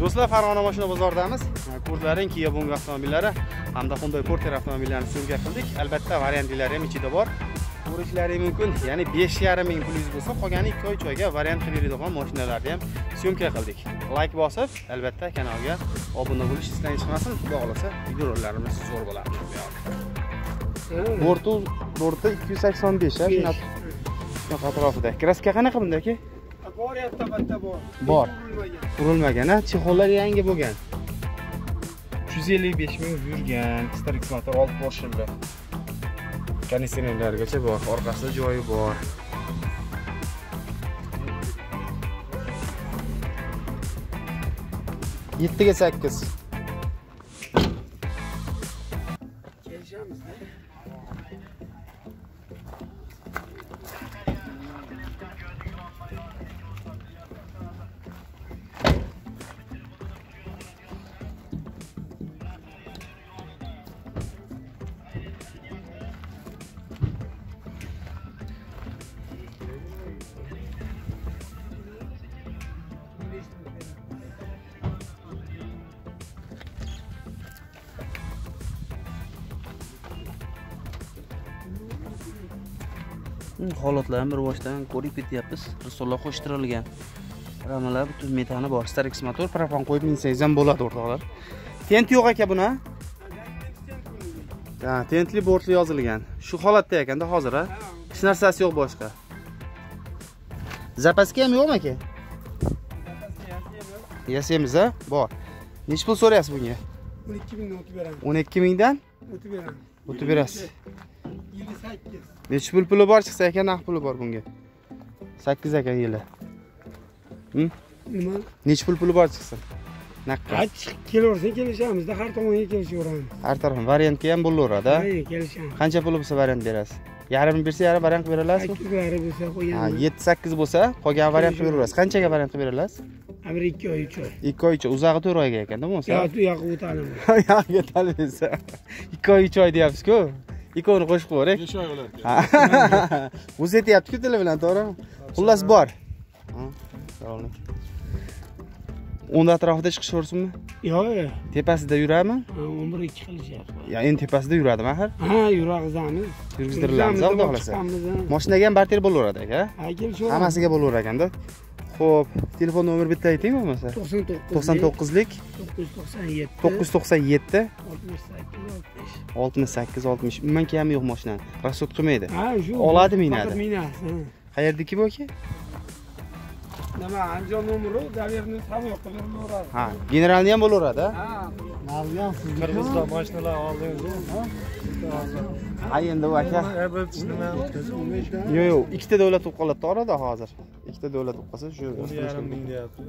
do'stlar farg'ona mashina bozoridamiz ko'rdilaring kia bunga avtomobillari hamda hyundai porter avtomobillarini syomka qildik. Albatta variantlari ham ichida bor. Ko'rishlaring mumkin ya'ni besh yarim ming pulingiz bo'lsa qolgani ikki oy uch oyga variant qilib beradigan mashinalarni ham syomka qildik. Layk bosib albatta kanalga obuna bo'lish esdan chiqmasin xudo xohlasa videolarimiz zo'r bo'ladi. Borti borti ikki yuz sakson besh shunaqa atrofida kraska qanaqa bunda aka bor yerda bitta bor. Bor. Urilmagan. a chexollar yangi bo'lgan. Uch yuz ellik besh ming yurgan starix motor olti porshilli konditsionerlargacha bor orqasida joyi bor. Yettiga sakkiz holatlarni bir boshdan ko'rib ketyapmiz. Risola qo'shtirilgan ramalar butun metani bor. Starix motor propan qo'yib minsangiz ham bo'ladi o'rtoqlar. Tent yo'q aka buni. Ha tentli bortli yozilgan. Shu holatda ekanda hozir a hech narsasi yo'q boshqa. Zapaska ham yo'qmi aka? Yasaymiz a bor. Nechi pul so'rayapsiz bunga? o'n ikki mingdan o'tib beramiz. o'n ikki mingdan? O'tib beramiz. O'tib berasiz sakkiz. Nechi pul puli bor chiqsa ekan naqd puli bor bunga. Sakkiz ekan yili. Nima? Nechi pul puli bor chiqsin naqqa. Chiqib kelaversang kelishamizda har tomonga kelishaveramiz. Har tarafdan variantga ham bo'laveradi kelishamiz. Qancha puli bo'lsa variant berasiz? Yarim bersa yarim variant qilib beralasizmi sakkizlari bo'lsa ha qo'ygan yetti sakkiz bo'lsa qolgan variant qilib beraverasiz. Qanchaga variant qilib berasiz? Bir ikki oy uch oy. Ikki oy uch oy. Uzog'i to'rt oyga ekanda bo'lmasa? Yo u yoqqa o'tadi yoqga talabesa ikki oy uch oy deyapsiz-ku ikkovini qo'shib qo'yaverak besh oy bo'lar o'zi aytyapti-ku tili bilan to'g'rimi? Xullas bor. O'nda atrofida chiqishaversinmi yo'q tepasida yuradimi o'n bir ikki qilishyapti yo endi tepasida yuradimi axir? Ha yurag'izamiz yurgizdirilamiz xudo xohlasa. moshinaga ham barter bo'laveradi aka. Hammasiga bo'laverar ekanda ho'p telefon nomer bitta ayting bo'lmasa? to'qson to'qqiz to'qson to'qqizlik. to'qqiz yuz to'qson yetti to'qqiz yuz to'qson yetti oltmish sakkiz oltmish. Oltmish sakkiz oltmish. Umuman kami yo'q moshinani расход qilmaydi ha shu Oladi, minadi. minadi ha. qayerdaki bu aka nima andijon nomeri доверенность ham berilaveradi ha generalni ham bo'laveradi ha qirg'iziston mashinalar oldingiz ha? Endi u aka yo'q yo'q ikkita davlat bo'lib qoladi orada hozir ikkita davlat bo'lib qolsa shu o'n yarim ming deyapti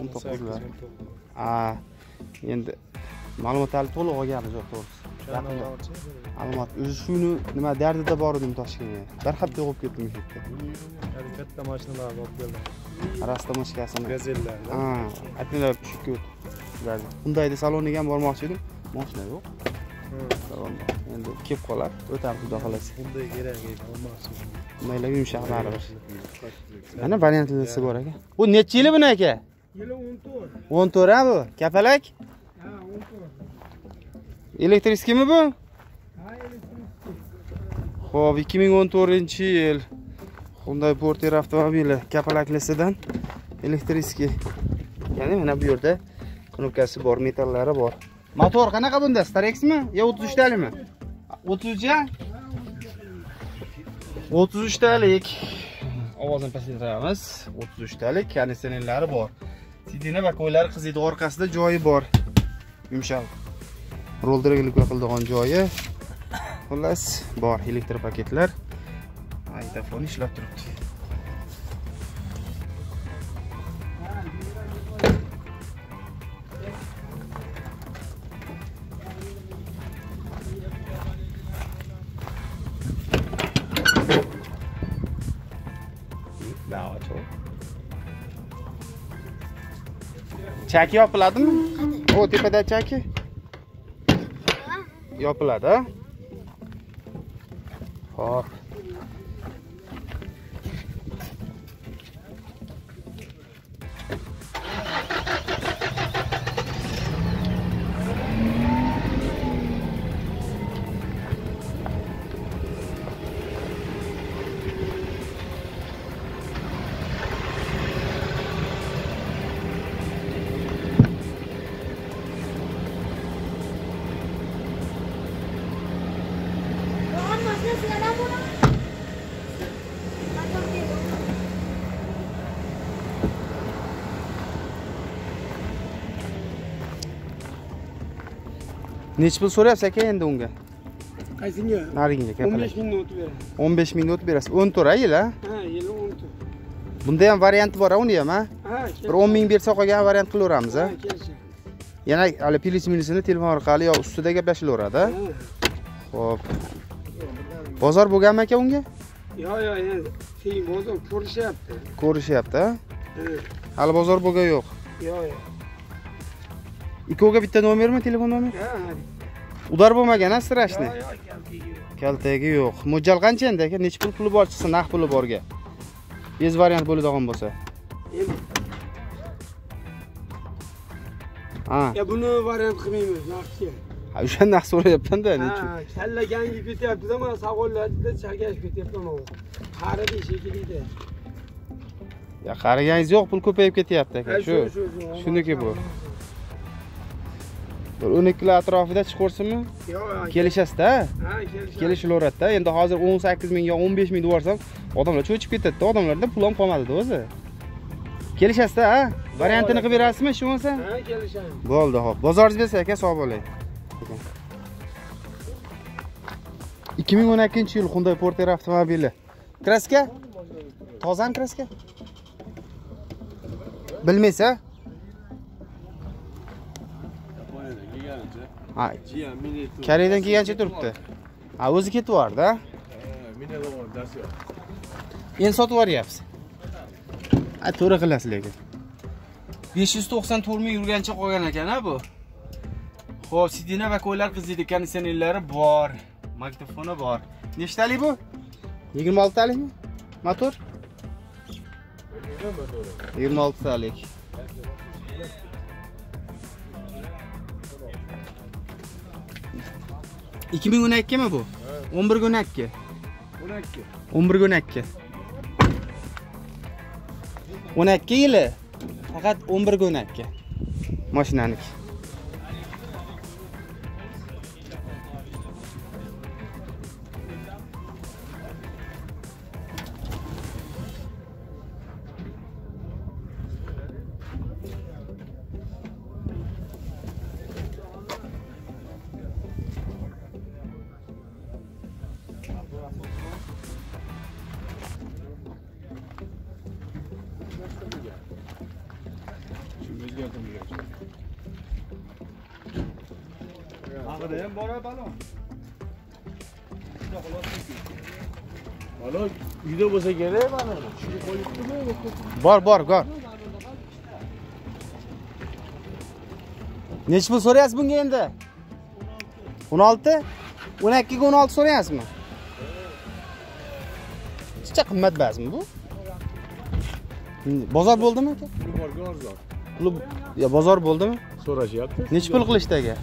o'n to'qqizlar ha endi ma'lumotlarni to'liq olganmiz yo'q to'g'risi ma'lumot. O'zi shuni nima dardida bor edim toshkentga. Bir hafta yo'qolib ketdim shu yerda katta mashinalarni olib keldim. Rasta mashkasini. Gazellar. Ha aytinglar tushib ketdi. Undayda saloniga ham bormoqchi edim. Moshina yo'q. Salon endi kelib qolar o'tamiz xudo xohlasa. Bunday kerak olmoqchi maylar yumshoq baribir mana variantlisi bor aka. Bu nechi yili buni aka? Yili o'n to'rt. O'n to'rt a bu. Kapalak elektriskimi bu? Ha elektriskiy ho'p ikki ming o'n to'rtinchi yil. Hyundai porter avtomobili kapalaklisidan elektriskiy ya'ni mana bu yerda knopkasi bor metallari bor. Motor qanaqa bunda? Starexmi yo o'ttiz uchtalimi o'ttiz uch a o'ttiz uchtalik. Ovozini pasaytiramiz. O'ttiz uchtalik konditsionerlari bor. Sidina bakoylari qiziydi orqasida joyi bor. Yumshoq. Roldirlik qiladigan joyi. Xullas bor elektr paketlar. Magnitofon ishlab turibdi. Chaki yopiladimi o tepada chaki yopiladi. A hop nechi pul so'rayapsiz aka endi unga? Qaysinga? Narigiga o'n besh mingni o'tib beraman 15 mingni o'tib berasiz. 10 to'rt a yil a? Ha yili o'n to'rt. Bunda ham varianti bor a uni ham a? Ha bir 10 ming bersa qolgan variant qilaveramiz a? Yana hali plyus minusini telefon orqali yo ustida gaplashilaveradi a ho'p. Bozor bo'lganmi aka unga? Yo yo endi keyin bozor ko'rishyapti. Ko'rishyapti a Ha, hali bozor bo'lgan yo'q. Yo yo. Ikkoviga bitta nomermi telefon nomer ha udar bo'lmagan a yo kaltagi yo'q. Mo'ljal qancha endi aka? Nechi pul puli bor chiqsa naqd puli borga? Bez variant bo'ladigan bo'lsa. Ha. Ya buni variant qilmaymiz naqdga ha o'shanda so'rayapmanda nechi ha kalla gangi ketyaptida mana savollardida chakashib ketyapti mana qaridi shekillida ya qaraganingiz yo'q pul ko'payib ketyapti aka. Shu. shuniki bu bir o'n ikkilar atrofida chiqaversinmi yo yo kelishasizda ha kelishilaveradida endi hozir o'n sakkiz ming yo o'n besh ming deb yuborsam odamlar cho'chib ketadida odamlarda pul ham qolmadida o'zi. Kelishasizda a variantini qilib berasizmi shu bo'lsa ha kelishadi. Bo'ldi ho'p. Bozoringiz bersa aka sog' bo'ling. ikki ming o'n ikkinchi yil hyundai porter avtomobili. Kraska? Tozami kraska? Bilmaysiz a ha kelgancha turibdi. Ha o'zi ketib yubordi endi sotib yuboryapsiz. Ha to'g'ri qilasiz lekin. Besh yuz to'qson to'rt ming yurgancha qolgan ekan a bu? Ho'p sidina va ko'ylar qiziydi konditsionerlari bor. Magnitofoni bor. Nechtalik bu? Yigirma oltitalikmi motor? Yigirma oltitalik ikki ming o'n ikkimi bu? O'n birga o'n ikki. o'n ikki. o'n birga o'n ikki. o'n ikki yili. Faqat o'n birga o'n ikki. Mashinaniki haqida ham bor balon balon uyda bo'lsa kerak mana shuni qo'yibdimi bor bor bor nechi pul so'rayapsiz bunga endi o'n olti o'n ikkiga o'n olti so'rayapsizmi chicha qimmat bazmi bu bozor bo'ldimi aka puli borga arzon puli yo bozor bo'ldimi? So'rashyapti. Nechi pul qilishdi aka?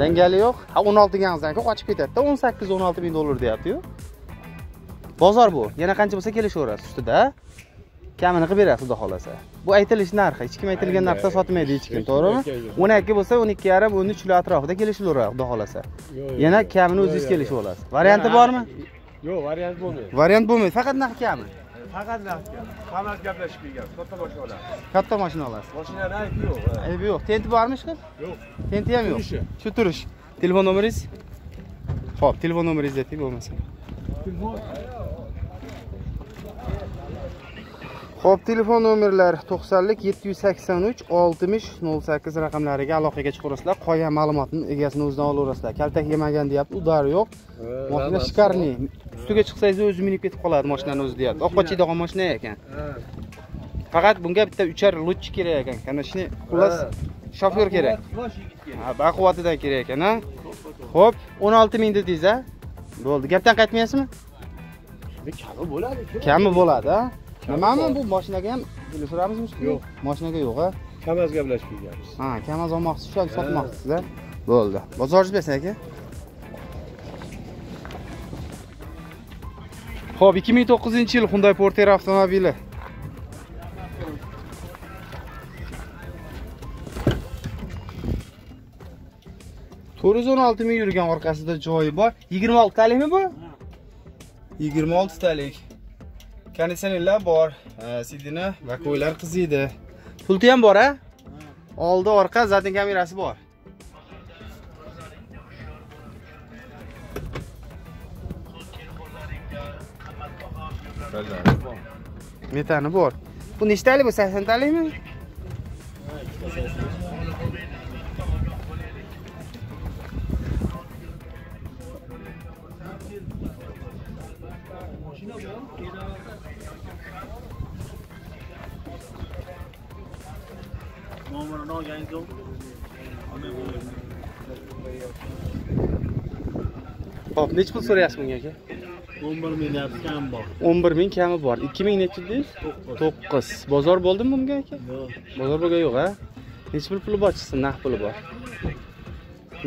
Dangali yo'q. Ha o'n oltiga aka qochib ketadida o'n sakkiz o'n olti ming dollar deyaptiyu. Bozor bu. Yana qancha bo'lsa kelishaverasiz ustida. Kamini qilib berasiz xudo xohlasa. Bu aytilish narxi. Hech kim aytilgan narxda sotmaydi hech kim to'g'rimi? O'n ikki bo'lsa o'n ikki yarim o'n uchlar atrofida kelishilaveradi xudo xohlasa. Yana kamini o'zingiz kelishib olasiz varianti bormi? yo'q variant bo'lmaydi. Variant bo'lmaydi. Faqat narx kami faqat hammasi gaplashib kelgan. Katta mashina olamiz katta mashina olasiz mashinani aybi yo'q aybi yo'q. Tenti bormi ishqil yo'q. Tenti ham yo'q. Shu turish telefon nomeringiz? Ho'p telefon nomeringizni ayting bo'lmasa Xo'p, telefon nomerlari 90lik 783 60 08 raqamlariga aloqaga chiqaverasizlar. Qolgan ma'lumotni egasini o'zidan olaverasizlar. Kaltak yemagan deyapti, udari yo'q. Mashina shikarni. Ustiga chiqsangiz o'zi minib ketib qoladi mashinani o'zi deyapti. Oq qochiydigan mashina ekan. Faqat bunga bitta uchar lutchi kerak ekan. Конечно, xullas shofyor kerak. Ha, baquvvatidan kerak ekan, ha? Xo'p, 16 ming dedingiz, a? Bo'ldi. Gapdan qaytmayapsizmi? kami bo'ladi Kami bo'ladi, ha? Nimami bu mashinaga ham so'ramizmi? Yo'q. Mashinaga yo'q, ha? kamaz gaplashib kelganmiz Ha, kamaz olmoqchisiz, shu sotmoqchisiz, a? Bo'ldi. Bozoringiz bersin aka. Xo'p, 2009-yil Hyundai Porter avtomobili. to'rt yuz o'n olti ming yurgan orqasida joyi bor yigirma oltitalikmi bu yigirma oltitalik konditsionerlar bor. Sidini va ko'ylar qiziydi pulti ham bor a oldi orqa zadniy kamerasi bor. Metani bor. Bu nechtalik bu talikmi? Nomerini olganingiz yo'qmi? hop nechi pul so'rayapsiz bunga aka 11 milliard kam bor. o'n bir ming kami bor ikki ming nechi dedingiz to'qqiz bozor bo'ldimi bunga aka Yo'q. bozor bo'lgan yo'q a nechi pul puli bor chiqsin naqd puli bor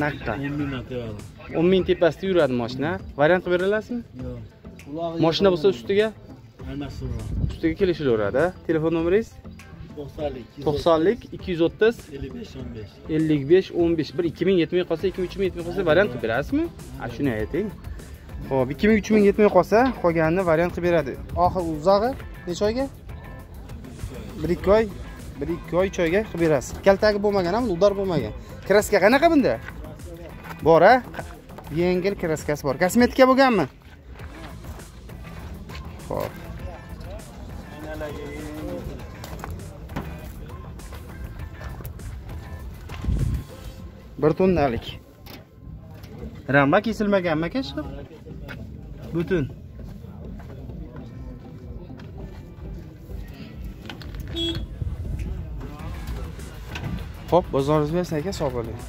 naqdda 10 mingdan qo'yadi. o'n ming tepasida yuradi moshina variant qilib bera olasizmi Yo'q. moshina bo'lsa ustiga bor. ustiga kelishaveradi a? telefon nomeringiz 90lik. to'qsonlik ikki yuz o'ttiz 55 15. ellik besh o'n besh. Bir ikki ming yetmay qolsa ikki ming uch ming yetmay qolsa variant qilib berasizmi? Shuni ayting. Ho'p ikki ming uch ming yetmay qolsa qolganini variant qilib beradi. Oxiri uzog'i necha oyga? Bir ikki oy bir ikki oy uch oyga qilib berasiz. Kaltagi bo'lmagan ham udor bo'lmagan. Kraska qanaqa bunda? Bor a yengil kraskasi bor. Kosmetika bo'lganmi? Ho'p bir tonnalik. Ramba kesilmaganmi aka shu? Butun. Ho'p bozoringiz bersin aka sog' bo'ling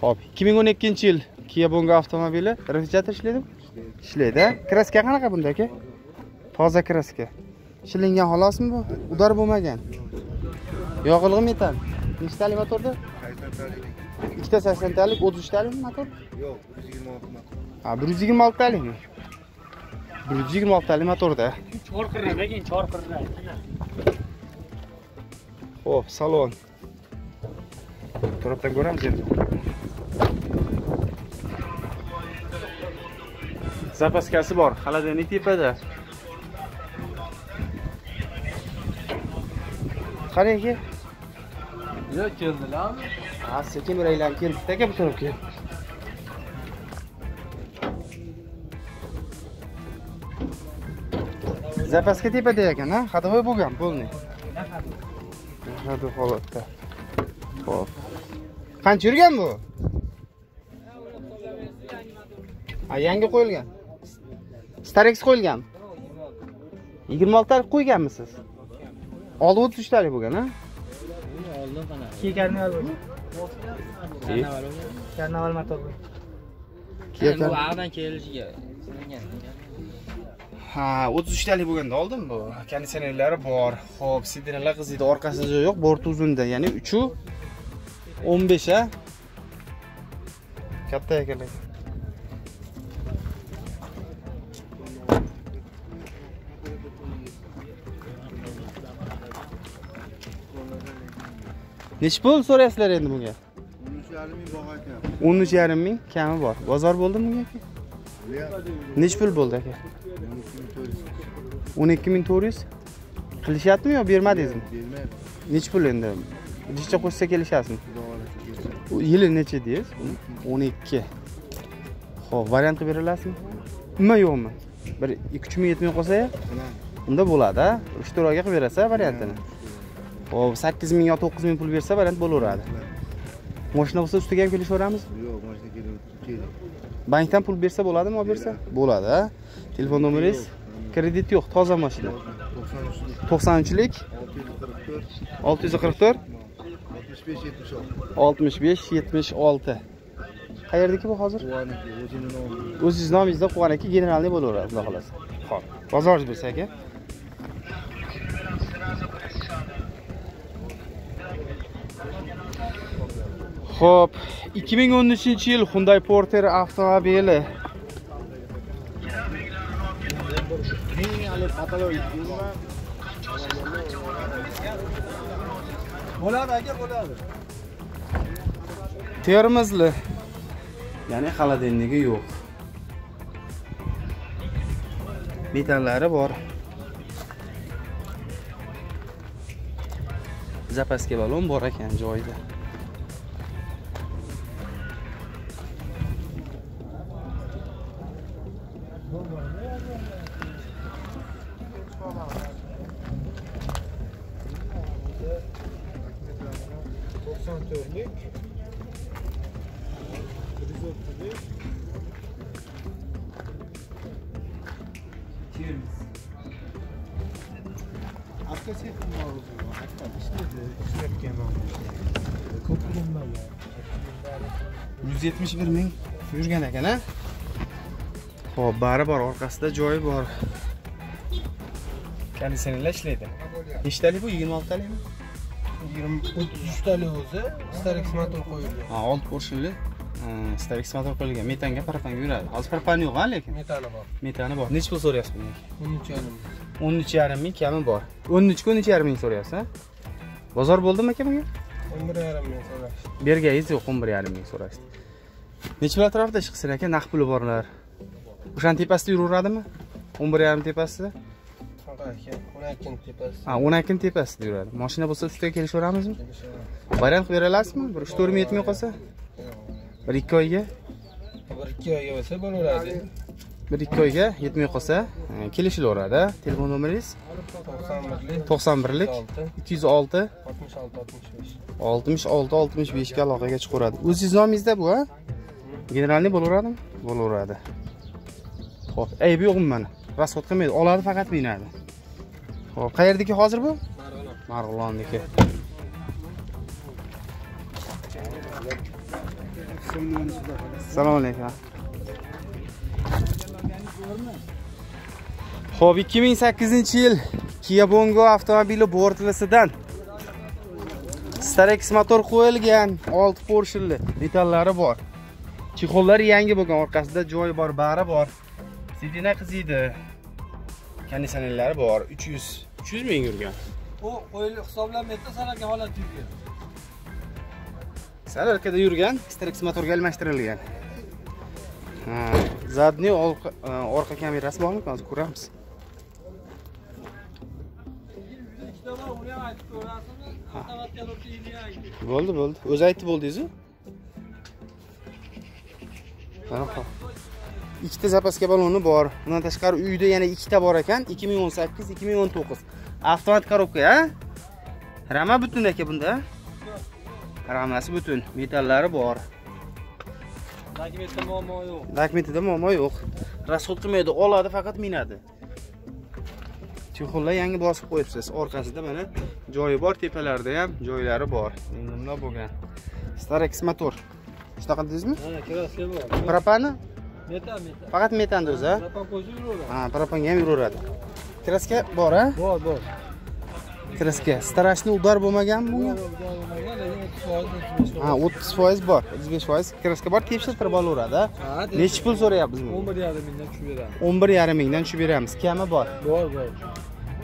ho'p 2012 yil Kia Bongo avtomobili refrigerator ishlaydimi ishlaydi. Kraska qanaqa bunda aka toza kraska. Shilingan xolosmi bu? Udor bo'lmagan yog'ilg'i metal nechtalik motorda? Ikkita saksontalik o'ttiz uchtalik motor? Yo'q, 126 motor. ha bir yuz yigirma oltitalikmi? Bir yuz yigirma oltitalik motorda. Chorqirra. ho'p salon. Tarafdan ko'ramiz endi. Zapaskasi bor холодильник tepada qarang aka Yo'q, keldilarmi? ha sekin bir aylanib kelibdi aka bu tarafga zapaska tepada ekan ha? ходовой bo'lgan bo'lni. hadi holatda Xo'p. qancha yurgan bu ha yangi qo'yilgan starex qo'yilgan yigirma oltitalik qo'yganmisiz oldi o'ttiz uchtalik bo'lgan ha? Oldin qanaqa? Ki karnaval bu. İyi. Karnaval motor kelishiga ha o'ttiz uchtalik bo'lganda oldim bu konditsionerlari bor ho'p sidinalar qiziydi orqasida yo'q borti uzunda ya'ni uchu o'n besh a katta ekan lekin. Nechi pul so'rayapsizlar endi bunga? 13,5 ming. Bor o'n uch yarim ming kami bor. Bozor bo'ldimi bunga aka? Nechi pul bo'ldi aka? 12 ming to'rt yuz. o'n ikki ming to'rt yuz qilishyaptimi yo bermadingizmi? Bermayapti. nechi pul endi? Idishcha qo'shsa kelishasizmi? Yili necha deysiz? O'n ikki ho'p variant qilib bera olasizmi nima yo'qmi? Bir ikki uch ming yetmay qolsa Bilan. unda bo'ladi a uch to'rt oyga qilib berasiz variantini ho'p sakkiz ming yo to'qqiz ming pul bersa variant bo'laveradi. Moshina bo'lsa ustiga ham kelishaveramiz. Yo'q, keldi. bankdan pul bersa bo'ladimi olib bersa bo'ladi a telefon nomeringiz kredit yo'q toza mashina 93 to'qsoninchilik 644 olti yuz qirq to'rt. 65 76. oltmish besh yetmish olti. Qayerdaki bu hozir? Quvoniki o'zini nomi. o'zingiz nomingizda quvon aka generalniy bo'laveradi xudo xohlasa. Ho'p bozoringiz bo'lsa aka ho'p 2013 yil Hyundai Porter avtomobili. Bo'ladi aka, bo'ladi. termizli. Ya'ni холодильниги yo'q. Metallari bor. Zapaska balon bor ekan joyida sakson to'rtlik risottolik termiz arka sexim bor o'zi ishlaydi ko'p pulimiz yuz yetmish ming yurgan ekan a Xo'p, bari bor orqasida joyi bor. Konditsionerlar ishlaydi. Nechtalik bu 26 talikmi? Yigirma o'ttiz uchtalik o'zi starex motor qo'yilgan. Ha olti porshili starex motor qo'yilgan. Metanga propanga yuradi. Hozir propani yo'q a lekin. Metani bor. Metani bor. Nechi pul so'rayapsiz bunga o'n uch yarim o'n uch yarim ming kami bor. O'n uch o'n uch yarim ming so'rayapsiz a bozor bo'ldimi aka bunga o'n bir yarim ming so'rashdi. Berganingiz yo'q o'n bir yarim ming so'rashdi. Nechi pul atrofida ish qilsin aka naqd puli borlar? O'shani tepasida yuraveradimi o'n bir yarim tepasida o'n ikkini tepasi ha o'n ikkini tepasida yuradi mashina bo'lsa ustiga kelishaveramizmi variant qilib bera olasizmi bir uch to'rt ming yetmay qolsa bir ikki oyga? Bir ikki oyga bo'lsa bo'laveradi. Bir ikki oyga yetmay qolsa kelishilaveradi. Telefon nomeringiz? To'qson birlik ikki yuz olti. oltmish olti oltmish besh. oltmish olti oltmish beshga aloqaga chiqaveradi. O'zingiz nomingizda bu a generalniy bo'laveradimi? Bo'laveradi. Ho'p aybi yo'qmi mana. Расход qilmaydi. Oladi faqat minadi ho'p qayerdiki hozir bu? Marg'ilonniki assalomu alaykum. Ho'p 2008 yil Kia Bongo avtomobili bortlisidan Starex motor qo'yilgan 6 porshilli metallari bor. Chexollari yangi bo'lgan orqasida joyi bor bari bor. Sidina qiziydi konditsionerlari bor 300 300 ming yurgan. U qo'yilib hisoblanmaydi sanalgan holat yurgan. Sal arkada yurgan Starex motorga almashtirilgan. Ha задний orqa orqa kamerasi bormi? Hozir ko'ramiz. Bo'ldi bo'ldi. O'zi aytdi bo'ldingizu. Ikkita zapaska baloni bor. Undan tashqari uyda yana ikkita bor ekan. 2018 2019 avtomat korobka a rama butun aka bunda. Ramasi butun. Metallari bor. Dokumentda muammo yo'q. Dokumentida muammo yo'q. Расход qilmaydi oladi faqat minadi. Chexollar yangi bosib qo'yibsiz. Orqasida mana joyi bor tepalarida ham joylari bor. Bundoq bo'lgan? Starex motor. Shunaqa dedingizmi ha kraska bor. Propani meta meta faqat metanda o'zi a Zapan qo'ysa yuraveradi. Ha propanga ham yuraveradi. Kraska bor a bor bor. Kraska strashniy udar bo'lmaganmi bunga ha o'ttiz foiz bor o'ttiz besh foiz. Kraska bor tepshirtirib olaveradi a nechi pul so'rayapmiz o'n bir yarim mingdan tushib beramiz. O'n bir yarim mingdan tushib beramiz. Kami bor. Bor bor.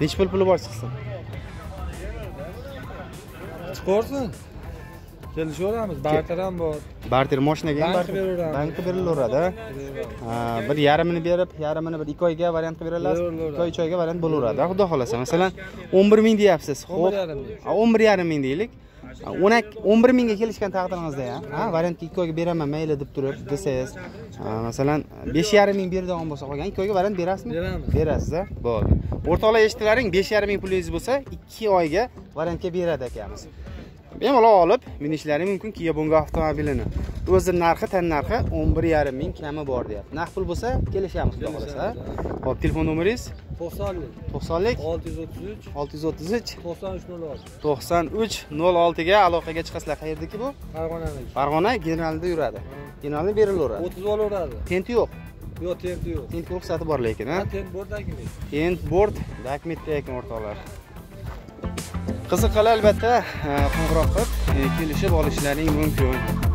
Nechi pul puli bor chiqsin? Chiqarsin kelishaveramiz barter ham bor. Barter moshinaga ham Bank barter beraveramiz. bankka berilaveradi bir yarimini berib yarimini bir ikki oyga variant qilib Beraveradi. ikki oy uch oyga variant bo'laveradi xudo xohlasa masalan o'n bir ming deyapsiz ho'p o'n bir yarim ming deylik. O'n o'n bir mingga kelishgan taqdiringizda ham ha variantga ikki oyga beraman mayli deb turib desangiz masalan besh yarim ming beradigan bo'lsa qolgan ikki oyga variant berasizmi? Beramiz. Berasiz a bo'ldi. O'rtoqlar eshitdilaring besh yarim ming pulingiz bo'lsa ikki oyga variantga beradi akamiz bemalol olib minishlaring mumkin Kia Bongo avtomobilini o'zi narxi tan narxi o'n bir yarim ming kami bor deyapti naqd pul bo'lsa kelishamiz xudo xohlasa ho'p telefon nomeringiz to'qsonlik to'qsonlik olti yuz o'ttiz uch olti yuz o'ttiz uch to'qson uch nol olti to'qson uch nol oltiga aloqaga chiqasizlar qayerdaki bu farg'onaniki farg'ona generalida yuradi generalda berilaveradi o'ttiz olaveradi tenti yo'q yo'q tenti yo'q tentga ruxsati bor lekin a ha tent bordagimi tent bord dokumentda ekan o'rtoqlar qiziqqanlar albatta. Qo'ng'iroq qilib e, kelishib olishlaring mumkin.